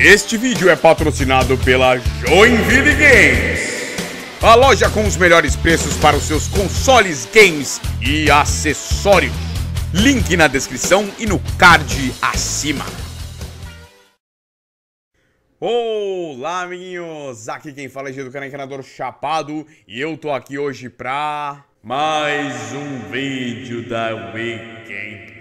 Este vídeo é patrocinado pela Joinville Games, a loja com os melhores preços para os seus consoles, games e acessórios. Link na descrição e no card acima. Olá, amiguinhos! Aqui quem fala é Gê do canal Encanador Chapado e eu tô aqui hoje pra mais um vídeo da Weekend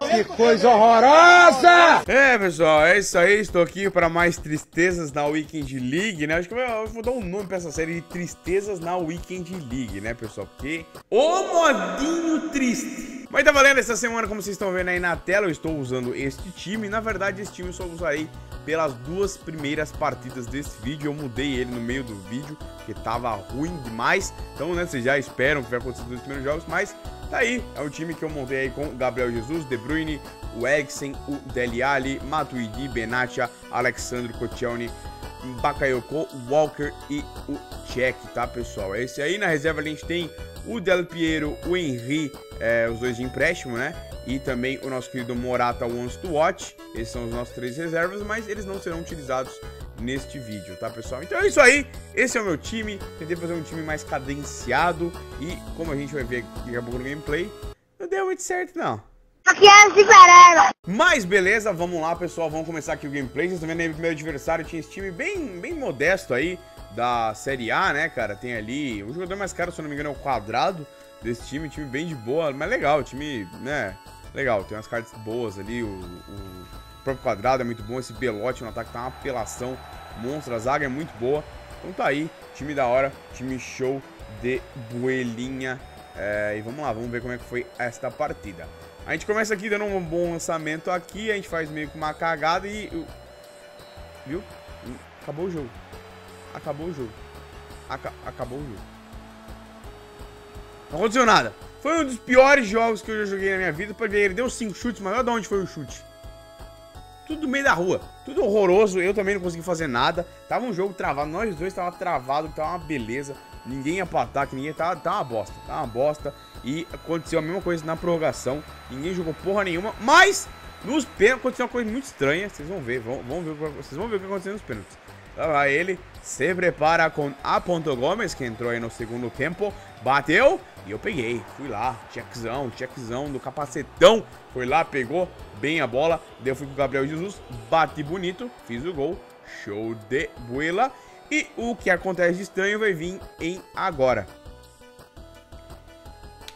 Que coisa horrorosa! É, pessoal, é isso aí. Estou aqui para mais tristezas na Weekend League, né? Acho que eu vou dar um nome para essa série de Tristezas na Weekend League, né, pessoal? Porque o modinho triste. Mas tá valendo essa semana, como vocês estão vendo aí na tela, eu estou usando este time. Na verdade, esse time eu só usarei pelas duas primeiras partidas desse vídeo. Eu mudei ele no meio do vídeo, porque tava ruim demais. Então, né, vocês já esperam que vai acontecer nos primeiros jogos, mas tá aí. É um time que eu montei aí com Gabriel Jesus, De Bruyne, o Eriksen, o Deli Ali, Matuidi, Benatia, Alexandre Koscielny, Bakayoko, Walker e o Check, tá, pessoal? Esse aí na reserva a gente tem o Del Piero, o Henry, é, os dois de empréstimo, né? E também o nosso querido Morata Wants to Watch. Esses são os nossos três reservas, mas eles não serão utilizados neste vídeo, tá, pessoal? Então é isso aí. Esse é o meu time. Tentei fazer um time mais cadenciado. E como a gente vai ver daqui a pouco no gameplay, não deu muito certo, não. Mas beleza, vamos lá, pessoal. Vamos começar aqui o gameplay. Vocês estão vendo aí o primeiro adversário. Tinha esse time bem, bem modesto aí da Série A, né, cara? Tem ali. O jogador mais caro, se eu não me engano, é o quadrado desse time. Time bem de boa, mas legal. Time, né? Legal. Tem umas cartas boas ali. O, o próprio quadrado é muito bom. Esse Belote no ataque tá uma apelação monstra. A zaga é muito boa. Então tá aí. Time da hora. Time show de buelinha. É, e vamos lá, vamos ver como é que foi esta partida. A gente começa aqui dando um bom lançamento aqui. A gente faz meio que uma cagada e. Viu? Acabou o jogo. Acabou o jogo. Aca acabou o jogo. Não aconteceu nada. Foi um dos piores jogos que eu já joguei na minha vida. Ver, ele deu 5 chutes, mas olha de onde foi o chute. Tudo no meio da rua. Tudo horroroso. Eu também não consegui fazer nada. Tava um jogo travado. Nós dois tava travado. Tava uma beleza. Ninguém ia pra ataque. Ninguém tava, tava uma bosta. Tava uma bosta. E aconteceu a mesma coisa na prorrogação. Ninguém jogou porra nenhuma. Mas nos pênaltis aconteceu uma coisa muito estranha. Vocês vão ver. Vão, vão ver vocês vão ver o que aconteceu nos pênaltis. Lá ele se prepara com a Ponto Gomes, que entrou aí no segundo tempo. Bateu e eu peguei. Fui lá, checkzão, checkzão do capacetão. Foi lá, pegou bem a bola. Daí eu fui com o Gabriel Jesus, bati bonito, fiz o gol. Show de buela. E o que acontece de estranho vai vir em agora.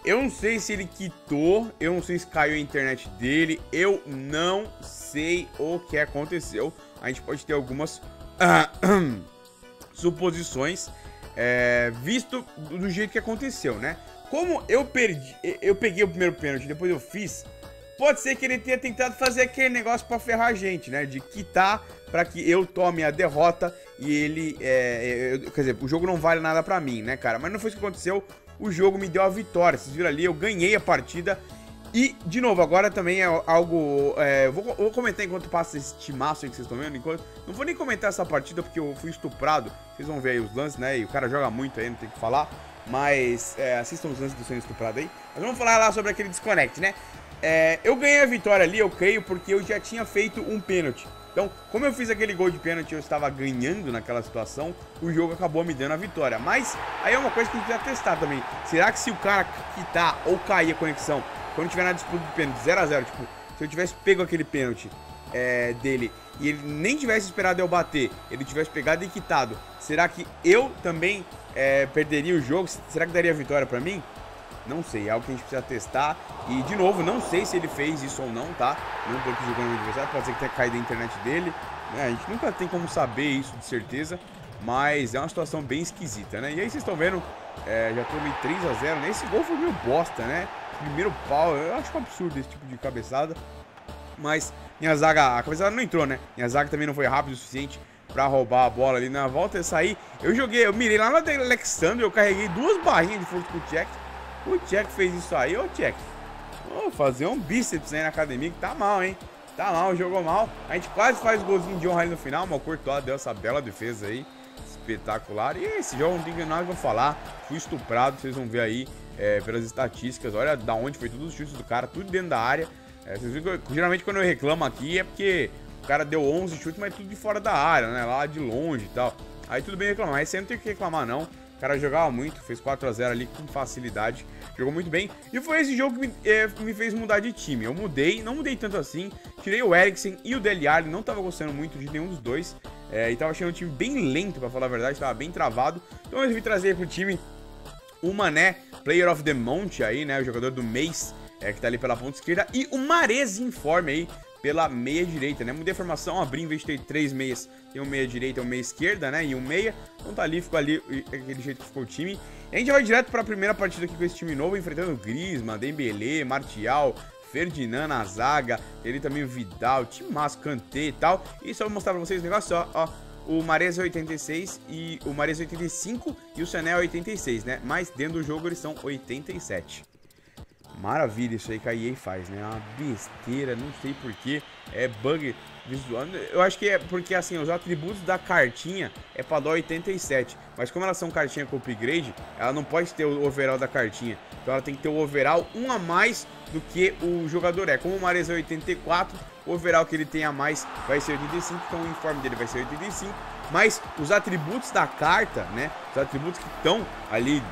Eu não sei se ele quitou, eu não sei se caiu a internet dele, eu não sei o que aconteceu. A gente pode ter algumas suposições, é, visto do jeito que aconteceu, né? Como eu perdi, eu peguei o primeiro pênalti, depois eu fiz, pode ser que ele tenha tentado fazer aquele negócio para ferrar a gente, né? De quitar para que eu tome a derrota e ele, é, é, quer dizer, o jogo não vale nada para mim, né, cara? Mas não foi isso que aconteceu. O jogo me deu a vitória. Vocês viram ali, eu ganhei a partida. E, de novo, agora também é algo... É, vou, vou, comentar enquanto passa esse timaço aí que vocês estão vendo. Enquanto, não vou nem comentar essa partida porque eu fui estuprado. Vocês vão ver aí os lances, né? E o cara joga muito aí, não tem que falar. Mas é, assistam os lances do sendo estuprado aí. Mas vamos falar lá sobre aquele desconect, né? É, eu ganhei a vitória ali, eu creio, porque eu já tinha feito um pênalti. Então, como eu fiz aquele gol de pênalti eu estava ganhando naquela situação, o jogo acabou me dando a vitória. Mas aí é uma coisa que a gente precisa testar também. Será que se o cara quitar ou cair a conexão, quando tiver na disputa de pênalti 0x0, tipo, se eu tivesse pego aquele pênalti é, dele e ele nem tivesse esperado eu bater, ele tivesse pegado e quitado, será que eu também é, perderia o jogo? Será que daria vitória pra mim? Não sei, é algo que a gente precisa testar. E, de novo, não sei se ele fez isso ou não, tá? Não tô aqui jogando no adversário, pode ser que tenha caído a internet dele. Né? A gente nunca tem como saber isso de certeza. Mas é uma situação bem esquisita, né? E aí vocês estão vendo, é, já tomei 3x0, né? Esse gol foi meio bosta, né? Primeiro pau, eu acho um absurdo esse tipo de cabeçada. Mas minha zaga, a cabeçada não entrou, né? Minha zaga também não foi rápido o suficiente pra roubar a bola ali na volta e sair. Eu joguei, eu mirei lá no Alexandre, eu carreguei duas barrinhas de força com o. O Jack fez isso aí, ô Jack. Vou fazer um bíceps aí na academia que tá mal, hein? Tá mal, jogou mal. A gente quase faz golzinho de honra ali no final, mas o Courtois deu essa bela defesa aí. Espetacular. E esse jogo não tem nada pra falar. Fui estuprado, vocês vão ver aí é, pelas estatísticas. Olha da onde foi todos os chutes do cara, tudo dentro da área. É, vocês viram que, geralmente quando eu reclamo aqui é porque o cara deu 11 chutes, mas tudo de fora da área, né? Lá de longe e tal. Aí tudo bem reclamar, mas você não tem que reclamar não. Cara jogava muito, fez 4x0 ali com facilidade. Jogou muito bem. E foi esse jogo que me, é, me, fez mudar de time. Eu mudei, não mudei tanto assim. Tirei o Eriksen e o Dele Alli. Não tava gostando muito de nenhum dos dois. É, e tava achando o time bem lento, pra falar a verdade. Tava bem travado. Então eu resolvi trazer pro time o Mané, Player of the Month aí, né? O jogador do mês, é, que tá ali pela ponta esquerda. E o Mares informe aí pela meia direita, né? Mudei a formação, abri em vez de ter três meias, tem um meia direita um meia esquerda, né? E um meia. Então tá ali, ficou ali aquele jeito que ficou o time. E a gente vai direto para a primeira partida aqui com esse time novo, enfrentando Griezmann, Dembélé, Martial, Ferdinand na zaga, ele também o Vidal, Timas, Kanté e tal. E só vou mostrar pra vocês o negócio, ó, ó. O Mares é 86 e o Mares é 85 e o Sanel é 86, né? Mas dentro do jogo eles são 87. Maravilha isso aí que a EA faz, né? É uma besteira, não sei porquê. É bug visual. Eu acho que é porque assim, os atributos da cartinha é pra dar 87. Mas como elas são cartinha com upgrade, ela não pode ter o overall da cartinha. Então ela tem que ter o overall um a mais do que o jogador é. Como o Mares é 84, o overall que ele tem a mais vai ser 85, então o informe dele vai ser 85. Mas os atributos da carta, né? Os atributos que estão ali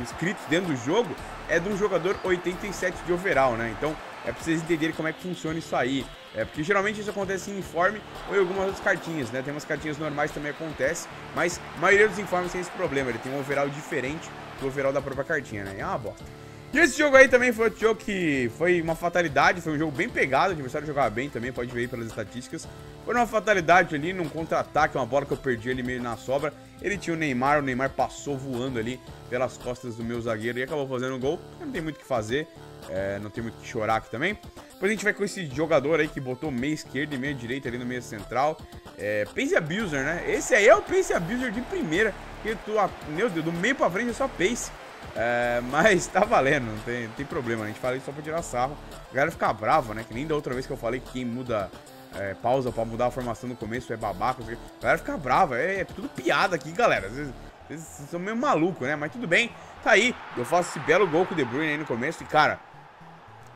inscritos dentro do jogo é de um jogador 87 de overall, né? Então é pra vocês entenderem como é que funciona isso aí. É porque geralmente isso acontece em informe ou em algumas outras cartinhas, né? Tem umas cartinhas normais também acontece, mas a maioria dos informes tem esse problema. Ele tem um overall diferente do overall da própria cartinha, né? É uma bosta. E esse jogo aí também foi outro jogo que foi uma fatalidade, foi um jogo bem pegado, o adversário jogava bem também, pode ver aí pelas estatísticas. Foi uma fatalidade ali, num contra-ataque, uma bola que eu perdi ali meio na sobra. Ele tinha o Neymar, o Neymar passou voando ali pelas costas do meu zagueiro e acabou fazendo um gol. Não tem muito o que fazer, é, não tem muito o que chorar aqui também. Depois a gente vai com esse jogador aí que botou meia esquerda e meia direita ali no meio central. É, Pace Abuser, né? Esse aí é o Pace Abuser de primeira. Que tu, meu Deus, do meio pra frente é só Pace. É, mas tá valendo, não tem, tem problema. A gente fala isso só pra tirar sarro. A galera fica brava, né? Que nem da outra vez que eu falei que quem muda é, pausa pra mudar a formação no começo é babaca. A galera fica brava. É, é tudo piada aqui, galera. Vocês, vocês são meio maluco, né? Mas tudo bem. Tá aí. Eu faço esse belo gol com o De Bruyne aí no começo. E, cara,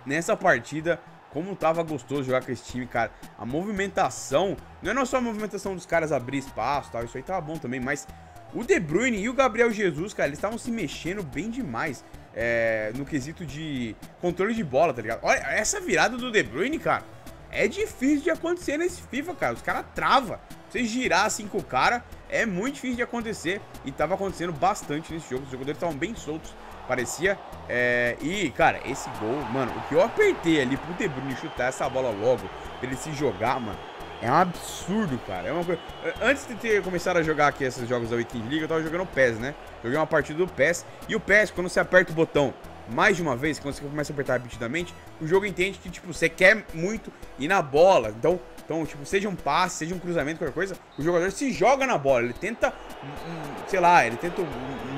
nessa partida como tava gostoso jogar com esse time, cara. A movimentação, não é só a movimentação dos caras abrir espaço tal, isso aí tava bom também, mas o De Bruyne e o Gabriel Jesus, cara, eles estavam se mexendo bem demais é, no quesito de controle de bola, tá ligado? Olha, essa virada do De Bruyne, cara, é difícil de acontecer nesse FIFA, cara. Os caras travam. Você girar assim com o cara, é muito difícil de acontecer. E tava acontecendo bastante nesse jogo. Os jogadores estavam bem soltos, parecia. É, e, cara, esse gol, mano, o que eu apertei ali pro De Bruyne chutar essa bola logo, pra ele se jogar, mano, é um absurdo, cara. É uma coisa... Antes de ter começado a jogar aqui esses jogos da Weekend League, eu tava jogando o PES, né? Joguei uma partida do PES. E o PES, quando você aperta o botão mais de uma vez, quando você começa a apertar repetidamente, o jogo entende que, tipo, você quer muito ir na bola. Então, então, tipo, seja um passe, seja um cruzamento, qualquer coisa, o jogador se joga na bola. Ele tenta, sei lá, ele tenta o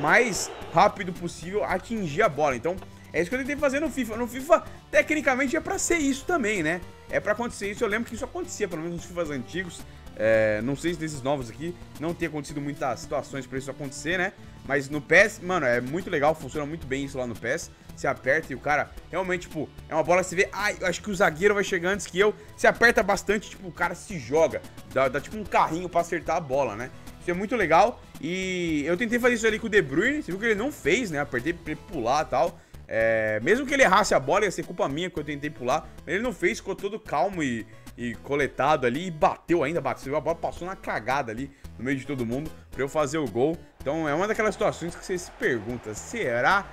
mais rápido possível atingir a bola. Então, é isso que eu tentei fazer no FIFA. No FIFA, tecnicamente, é pra ser isso também, né? É pra acontecer isso. Eu lembro que isso acontecia, pelo menos nos FIFAs antigos. É, não sei se desses novos aqui não tem acontecido muitas situações pra isso acontecer, né? Mas no PES, mano, é muito legal, funciona muito bem isso lá no PES. Você aperta e o cara realmente, tipo, é uma bola que você vê, ai, acho que o zagueiro vai chegar antes que eu. Você aperta bastante, tipo, o cara se joga. Dá, dá tipo um carrinho pra acertar a bola, né? Isso é muito legal. E eu tentei fazer isso ali com o De Bruyne. Você viu que ele não fez, né? Apertei pra ele pular e tal. É, mesmo que ele errasse a bola, ia ser culpa minha que eu tentei pular. Ele não fez, ficou todo calmo e, e coletado ali e bateu ainda, bateu. A bola passou na cagada ali no meio de todo mundo para eu fazer o gol. Então é uma daquelas situações que você se pergunta: será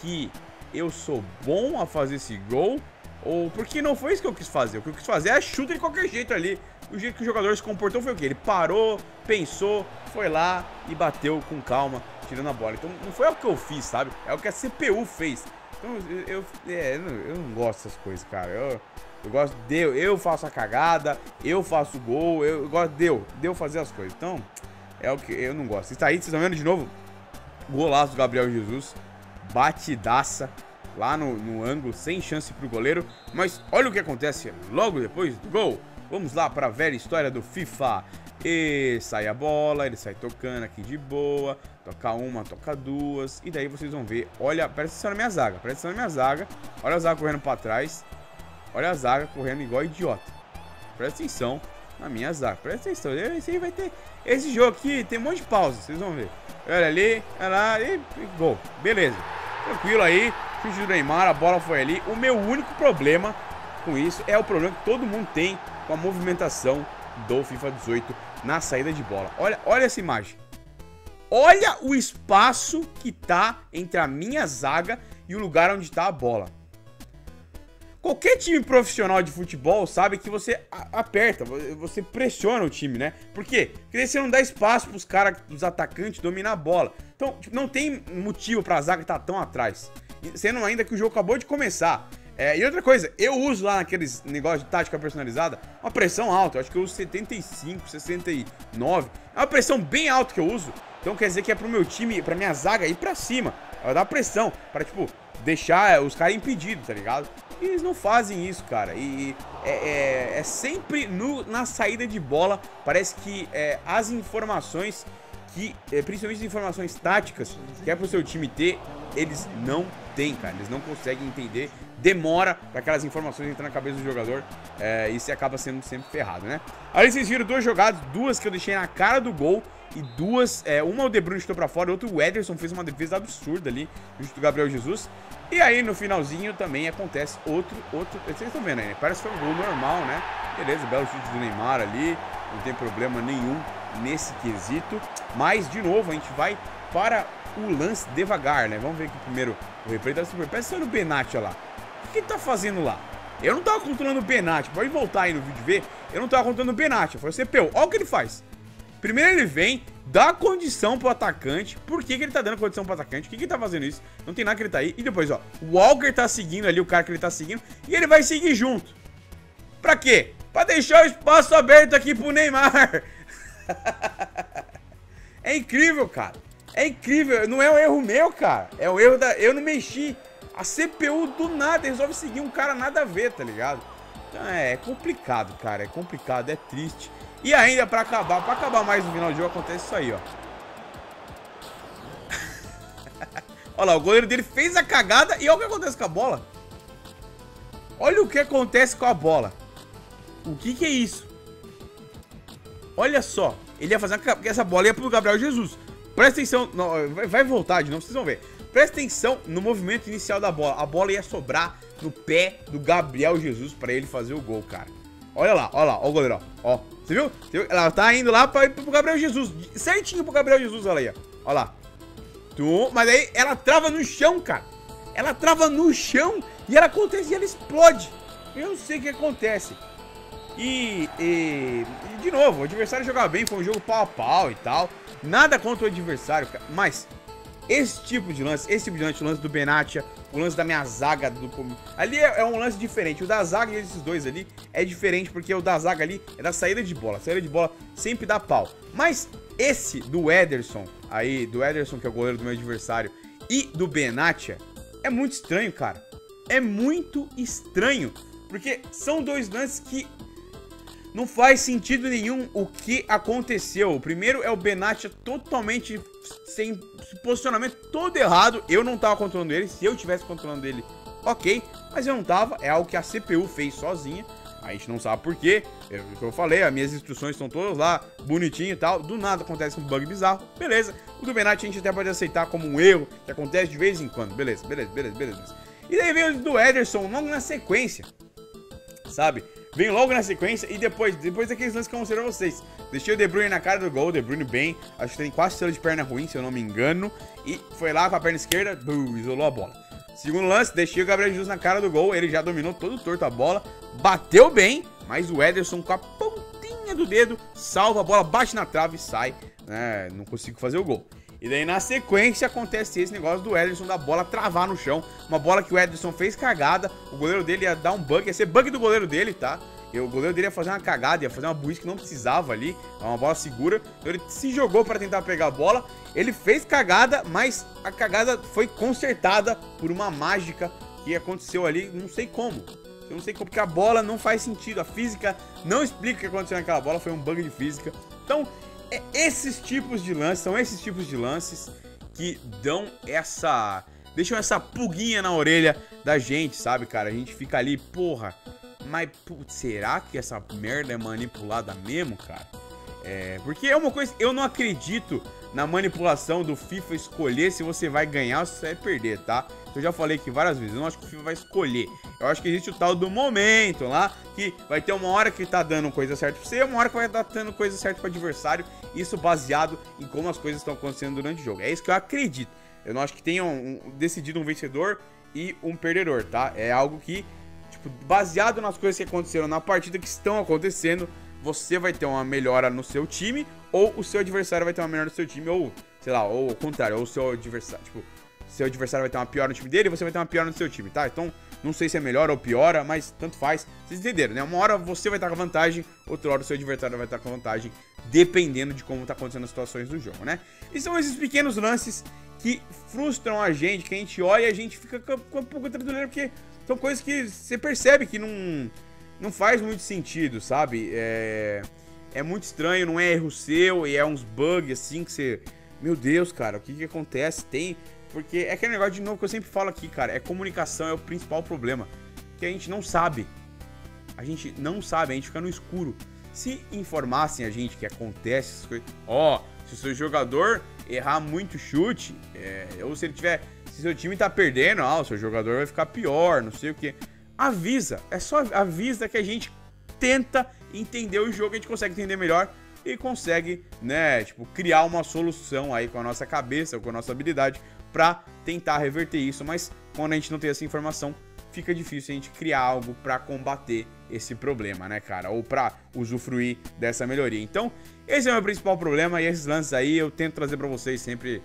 que eu sou bom a fazer esse gol? Ou porque não foi isso que eu quis fazer? O que eu quis fazer é chuta de qualquer jeito ali. O jeito que o jogador se comportou foi o quê? Ele parou, pensou, foi lá e bateu com calma tirando a bola. Então não foi o que eu fiz, sabe? É o que a CPU fez. Então eu, eu, é, eu não gosto dessas coisas, cara. Eu, eu gosto de eu, eu faço a cagada, eu faço o gol, eu, eu gosto de eu, de eu fazer as coisas. Então, é o que eu não gosto. Está aí, vocês estão vendo de novo? Golaço do Gabriel Jesus. Batidaça lá no, no ângulo, sem chance pro goleiro. Mas olha o que acontece logo depois do gol. Vamos lá para a velha história do FIFA. E sai a bola, ele sai tocando aqui de boa. Toca uma, toca duas. E daí vocês vão ver. Olha, presta atenção na minha zaga. Presta atenção na minha zaga. Olha a zaga correndo pra trás. Olha a zaga correndo igual idiota. Presta atenção na minha zaga. Presta atenção. Esse aí vai ter. Esse jogo aqui tem um monte de pausa, vocês vão ver. Olha ali, olha lá, e, e gol. Beleza. Tranquilo aí. Chute do Neymar, a bola foi ali. O meu único problema com isso é o problema que todo mundo tem com a movimentação do FIFA 18 na saída de bola. Olha, olha essa imagem. Olha o espaço que tá entre a minha zaga e o lugar onde tá a bola. Qualquer time profissional de futebol sabe que você aperta, você pressiona o time, né? Por quê? Porque você não dá espaço pros caras, os atacantes, dominar a bola. Então, tipo, não tem motivo pra zaga estar tá tão atrás. Sendo ainda que o jogo acabou de começar. É, e outra coisa, eu uso lá naqueles negócios de tática personalizada uma pressão alta. Eu acho que eu uso 75, 69. É uma pressão bem alta que eu uso. Então quer dizer que é pro meu time, pra minha zaga ir pra cima. Ela dá pressão para, tipo, deixar os caras impedidos, tá ligado? E eles não fazem isso, cara. E é, é, é sempre no, na saída de bola. Parece que é, as informações que, é, principalmente as informações táticas, que é pro seu time ter, eles não têm, cara. Eles não conseguem entender. Demora para aquelas informações entrar na cabeça do jogador. É, e você acaba sendo sempre ferrado, né? Aí vocês viram duas jogadas, duas que eu deixei na cara do gol. E duas, é, uma o De Bruyne chutou pra fora, outro o Ederson fez uma defesa absurda ali, junto do Gabriel Jesus. E aí no finalzinho também acontece outro, outro, vocês estão vendo aí, né? Parece que foi um gol normal, né? Beleza, belo chute do Neymar ali, não tem problema nenhum nesse quesito. Mas, de novo, a gente vai para o lance devagar, né? Vamos ver aqui primeiro o replay da Super. Peça no Benatti, olha lá. O que ele tá fazendo lá? Eu não tava controlando o Benatti, pode voltar aí no vídeo ver. Eu não tava controlando o Benatti, foi o CPU. Olha o que ele faz. Primeiro ele vem, dá condição pro atacante. Por que, que ele tá dando condição pro atacante? O que, que ele tá fazendo isso? Não tem nada que ele tá aí. E depois, ó, o Walker tá seguindo ali, o cara que ele tá seguindo. E ele vai seguir junto. Pra quê? Pra deixar o espaço aberto aqui pro Neymar. é incrível, cara. É incrível. Não é um erro meu, cara. É um erro da... Eu não mexi. A CPU do nada resolve seguir um cara nada a ver, tá ligado? Então é, é complicado, cara. É complicado, é triste. E ainda pra acabar, pra acabar mais no final do jogo, acontece isso aí, ó. olha lá, o goleiro dele fez a cagada e olha o que acontece com a bola. Olha o que acontece com a bola. O que que é isso? Olha só, ele ia fazer essa bola ia pro Gabriel Jesus. Presta atenção, não, vai voltar de novo, vocês vão ver. Presta atenção no movimento inicial da bola. A bola ia sobrar no pé do Gabriel Jesus para ele fazer o gol, cara. Olha lá, olha lá, ó o goleiro, ó. você viu? Você viu? Ela tá indo lá pra pro Gabriel Jesus. Certinho pro Gabriel Jesus, olha aí, ó. Olha lá. Tu, mas aí ela trava no chão, cara. Ela trava no chão e ela acontece e ela explode. Eu não sei o que acontece. E, e, e, de novo, o adversário jogava bem, foi um jogo pau a pau e tal. Nada contra o adversário, mas esse tipo de lance, esse tipo de lance, o lance do Benatia, o lance da minha zaga do ali é, é, um lance diferente. O da zaga e esses dois ali é diferente porque o da zaga ali é da saída de bola. A saída de bola sempre dá pau. Mas esse do Ederson, aí, do Ederson, que é o goleiro do meu adversário, e do Benatia, é muito estranho, cara. É muito estranho. Porque são dois lances que não faz sentido nenhum o que aconteceu. O primeiro é o Benatia totalmente sem posicionamento todo errado. Eu não tava controlando ele. Se eu tivesse controlando ele, ok. Mas eu não tava. É algo que a CPU fez sozinha. A gente não sabe por quê. Eu, eu falei, as minhas instruções estão todas lá, bonitinho e tal. Do nada acontece um bug bizarro. Beleza. O do Benat a gente até pode aceitar como um erro que acontece de vez em quando. Beleza, beleza, beleza, beleza. E daí vem o do Ederson logo na sequência. Sabe? Vem logo na sequência e depois, depois daqueles lances que eu mostrei pra vocês. Deixei o De Bruyne na cara do gol, De Bruyne bem. Acho que tem quase selo de perna ruim, se eu não me engano. E foi lá com a perna esquerda, buu, isolou a bola. Segundo lance, deixei o Gabriel Jesus na cara do gol. Ele já dominou todo torto a bola. Bateu bem, mas o Ederson com a pontinha do dedo salva a bola, bate na trave e sai. Né? Não consigo fazer o gol. E daí na sequência acontece esse negócio do Ederson da bola travar no chão. Uma bola que o Ederson fez cagada. O goleiro dele ia dar um bug, ia ser bug do goleiro dele, tá? E o goleiro dele ia fazer uma cagada, ia fazer uma burrice que não precisava ali. Uma bola segura. Então ele se jogou para tentar pegar a bola. Ele fez cagada, mas a cagada foi consertada por uma mágica que aconteceu ali, não sei como. Eu não sei como, porque a bola não faz sentido. A física não explica o que aconteceu naquela bola, foi um bug de física. Então, é esses tipos de lances, são esses tipos de lances que dão essa. deixam essa pulguinha na orelha da gente, sabe, cara? A gente fica ali, porra, Mas, putz, será que essa merda é manipulada mesmo, cara? É, porque é uma coisa, eu não acredito na manipulação do FIFA escolher se você vai ganhar ou se você vai perder, tá? Eu já falei aqui várias vezes, eu não acho que o FIFA vai escolher. Eu acho que existe o tal do momento lá, que vai ter uma hora que tá dando coisa certa pra você uma hora que vai estar dando coisa certa pro adversário. Isso baseado em como as coisas estão acontecendo durante o jogo. É isso que eu acredito. Eu não acho que tenham um, decidido um vencedor e um perdedor, tá? É algo que, tipo, baseado nas coisas que aconteceram na partida que estão acontecendo, você vai ter uma melhora no seu time, ou o seu adversário vai ter uma melhora no seu time, ou, sei lá, ou o contrário, ou o seu adversário, tipo, seu adversário vai ter uma pior no time dele e você vai ter uma pior no seu time, tá? Então, não sei se é melhor ou piora, mas tanto faz. Vocês entenderam, né? Uma hora você vai estar com vantagem, outra hora o seu adversário vai estar com vantagem, dependendo de como tá acontecendo as situações do jogo, né? E são esses pequenos lances que frustram a gente, que a gente olha e a gente fica com um pouco treduleiro, porque são coisas que você percebe que não, não faz muito sentido, sabe? É, é muito estranho, não é erro seu e é uns bugs assim que você. Meu Deus, cara, o que que acontece? Tem. Porque é aquele negócio de novo que eu sempre falo aqui, cara. É comunicação, é o principal problema. Que a gente não sabe. A gente não sabe, a gente fica no escuro. Se informassem a gente que acontece essas coisas. Ó, oh, se o seu jogador errar muito chute, é, ou se ele tiver. Se seu time tá perdendo, ah, o seu jogador vai ficar pior, não sei o que. Avisa. É só avisa que a gente tenta entender o jogo, a gente consegue entender melhor e consegue, né, tipo, criar uma solução aí com a nossa cabeça, com a nossa habilidade para tentar reverter isso, mas quando a gente não tem essa informação, fica difícil a gente criar algo para combater esse problema, né, cara? Ou para usufruir dessa melhoria. Então, esse é o meu principal problema e esses lances aí eu tento trazer para vocês sempre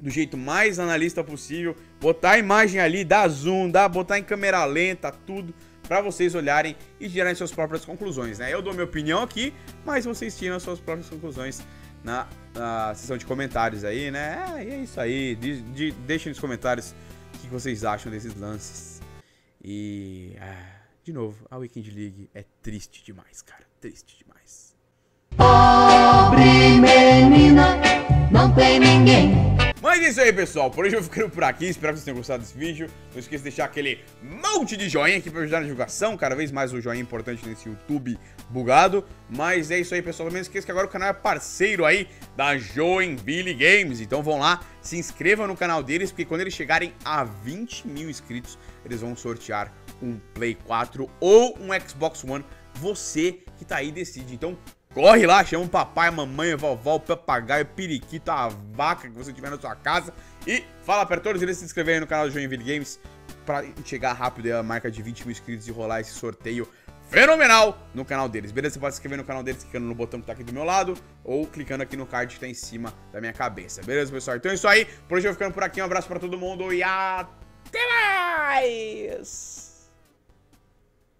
do jeito mais analista possível, botar a imagem ali, dar zoom, dar, botar em câmera lenta, tudo para vocês olharem e tirarem suas próprias conclusões, né? Eu dou minha opinião aqui, mas vocês tiram as suas próprias conclusões na, na de comentários aí, né? É, e é isso aí. De, de, deixem nos comentários o que vocês acham desses lances. E. Ah, de novo, a Weekend League é triste demais, cara. Triste demais. Pobre menina, não tem ninguém mas é isso aí, pessoal. Por hoje eu vou ficando por aqui. Espero que vocês tenham gostado desse vídeo. Não esqueça de deixar aquele monte de joinha aqui pra ajudar na divulgação. Cada vez mais o joinha é importante nesse YouTube bugado. Mas é isso aí, pessoal. Não esqueça que agora o canal é parceiro aí da Joinville Games. Então vão lá, se inscrevam no canal deles, porque quando eles chegarem a 20 mil inscritos, eles vão sortear um Play 4 ou um Xbox One. Você que tá aí decide. Então Corre lá, chama o papai, mamãe, vovó, o papagaio, periquito, a vaca que você tiver na sua casa. E fala para todos eles se inscreverem no canal do Joinville Games para chegar rápido a marca de 20 mil inscritos e rolar esse sorteio fenomenal no canal deles. Beleza? Você pode se inscrever no canal deles clicando no botão que tá aqui do meu lado ou clicando aqui no card que tá em cima da minha cabeça. Beleza, pessoal? Então é isso aí. Por hoje eu vou ficando por aqui. Um abraço para todo mundo e até mais!